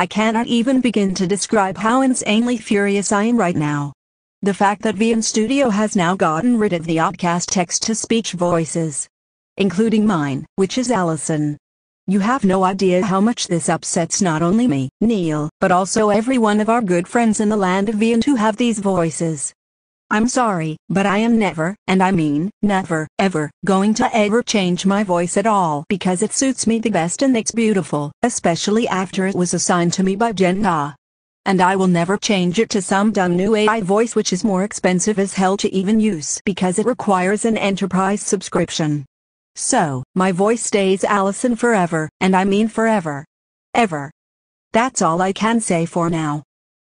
I cannot even begin to describe how insanely furious I am right now. The fact that Vyond Studio has now gotten rid of the Oddcast text-to-speech voices, including mine, which is Allison. You have no idea how much this upsets not only me, Neil, but also every one of our good friends in the land of Vyond who have these voices. I'm sorry, but I am never, and I mean, never, ever, going to ever change my voice at all because it suits me the best and it's beautiful, especially after it was assigned to me by Jenna and I will never change it to some dumb new AI voice which is more expensive as hell to even use because it requires an enterprise subscription. So, my voice stays Allison forever, and I mean forever. Ever. That's all I can say for now.